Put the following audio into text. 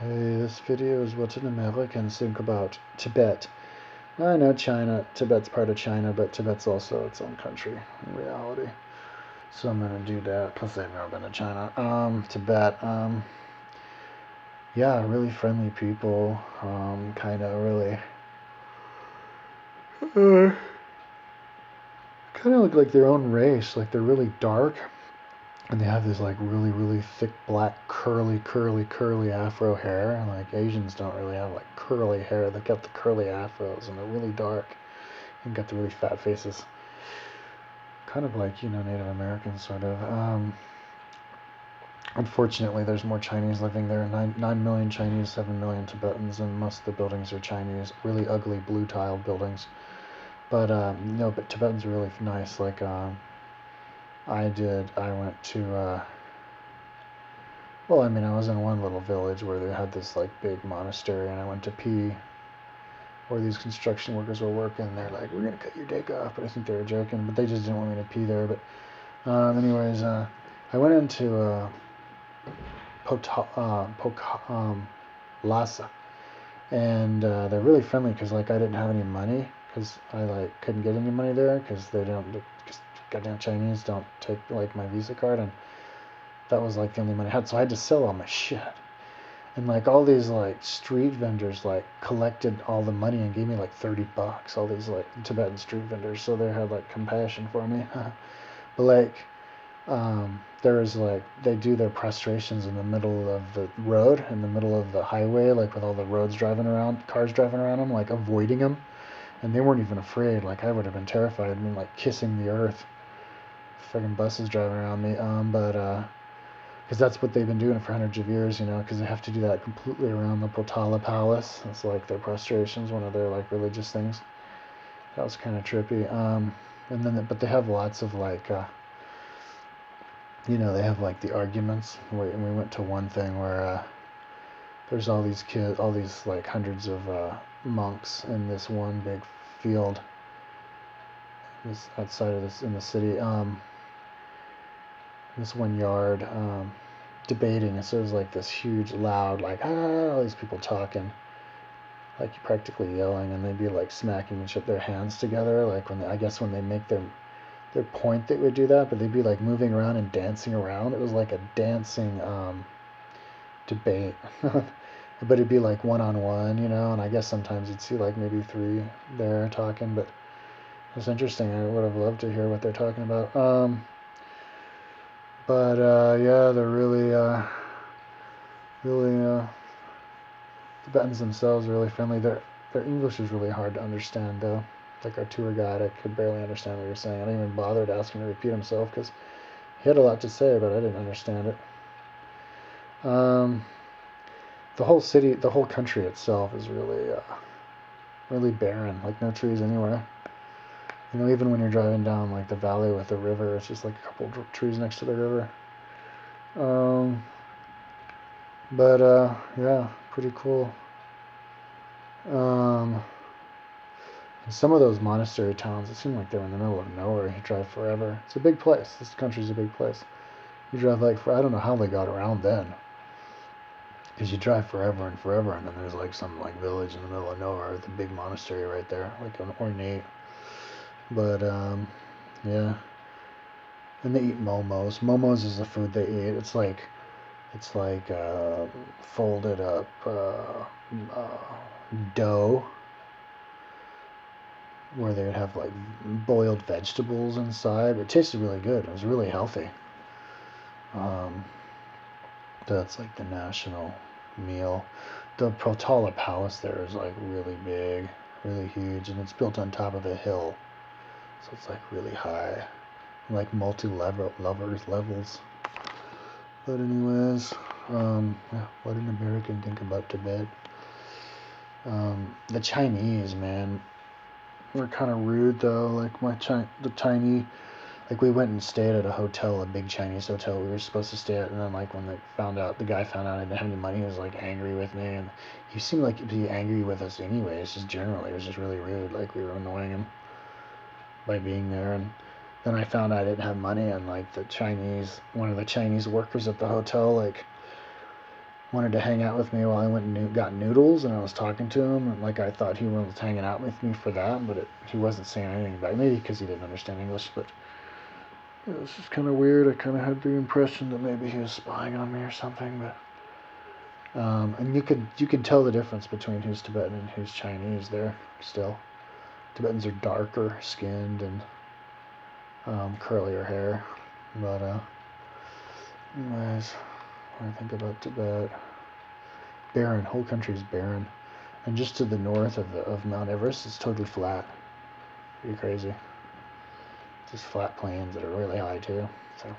Hey, this video is what an American think about Tibet. I know China, Tibet's part of China, but Tibet's also its own country in reality. So I'm gonna do that. Plus, I've never been to China. Um, Tibet. Um, yeah, really friendly people. Um, kind of really. Uh, kind of look like their own race. Like they're really dark and they have this like really really thick black curly curly curly afro hair. And like asians don't really have like curly hair. They've got the curly afros and they're really dark and got the really fat faces. Kind of like you know native americans sort of. Um, unfortunately there's more chinese living there. 9, 9 million chinese 7 million tibetans and most of the buildings are chinese really ugly blue tile buildings. But um, no but tibetans are really nice like um, I did. I went to. Uh, well, I mean, I was in one little village where they had this like big monastery, and I went to pee. Where these construction workers were working, they're like, "We're gonna cut your dick off," but I think they were joking. But they just didn't want me to pee there. But, um, anyways, uh, I went into uh, Pota, uh, um, Lhasa, and uh, they're really friendly because like I didn't have any money because I like couldn't get any money there because they don't goddamn Chinese don't take like my Visa card, and that was like the only money I had. So I had to sell all my shit. And like all these like street vendors like collected all the money and gave me like 30 bucks. All these like Tibetan street vendors, so they had like compassion for me. but like um, there was like they do their prostrations in the middle of the road, in the middle of the highway, like with all the roads driving around, cars driving around them, like avoiding them, and they weren't even afraid. Like I would have been terrified, I mean, like kissing the earth fucking buses driving around me. Um, but uh, because that's what they've been doing for hundreds of years, you know, because they have to do that completely around the Potala Palace. It's like their prostrations, one of their like religious things. That was kind of trippy. Um, and then, but they have lots of like, uh, you know, they have like the arguments. We, and we went to one thing where uh, there's all these kids, all these like hundreds of uh, monks in this one big field. This outside of this in the city. Um, this one yard um, debating. And so it was like this huge, loud, like, ah, all these people talking, like practically yelling, and they'd be like smacking each their hands together. Like when they, I guess when they make their their point, they would do that, but they'd be like moving around and dancing around. It was like a dancing um, debate. but it'd be like one on one, you know, and I guess sometimes you'd see like maybe three there talking, but it's interesting. I would have loved to hear what they're talking about. Um, but uh, yeah, they're really, uh, really, uh, Tibetans themselves are really friendly. Their their English is really hard to understand though. Like our tour guide, I could barely understand what he was saying. I didn't even bother to ask him to repeat himself because he had a lot to say, but I didn't understand it. Um, the whole city, the whole country itself is really, uh, really barren. Like no trees anywhere. You know, even when you're driving down like the valley with the river, it's just like a couple trees next to the river. Um, but uh, yeah, pretty cool. Um, some of those monastery towns, it seemed like they were in the middle of nowhere. You drive forever. It's a big place. This country's a big place. You drive like for I don't know how they got around then. Because you drive forever and forever, and then there's like some like village in the middle of nowhere with a big monastery right there, like an ornate but um, yeah, and they eat momos. Momos is the food they eat. It's like it's like uh, folded up uh, uh, dough where they would have like boiled vegetables inside. It tasted really good. It was really healthy. Um, that's like the national meal. The Potala Palace there is like really big, really huge, and it's built on top of a hill. So it's like really high, like multi-level lovers levels. But anyways, um, yeah, what an American think about Tibet. Um, the Chinese, man, were kind of rude though. Like my Chi- the Chinese, like we went and stayed at a hotel, a big Chinese hotel we were supposed to stay at, and then like when they found out, the guy found out I didn't have any money, he was like angry with me, and he seemed like he'd be angry with us anyways. Just generally, it was just really rude. Like we were annoying him by being there and then I found I didn't have money and like the Chinese one of the Chinese workers at the hotel like wanted to hang out with me while I went and got noodles, and I was talking to him, and like I thought he was hanging out with me for that, but it, he wasn't saying anything back. Maybe because he didn't understand English, but it was just kind of weird. I kind of had the impression that maybe he was spying on me or something, but. Um, and you could you could tell the difference between who's Tibetan and who's Chinese there still. Tibetans are darker skinned and um, curlier hair, but uh, anyways, when I think about Tibet, barren, whole country's barren, and just to the north of the of Mount Everest, it's totally flat. Pretty crazy. Just flat plains that are really high too. So.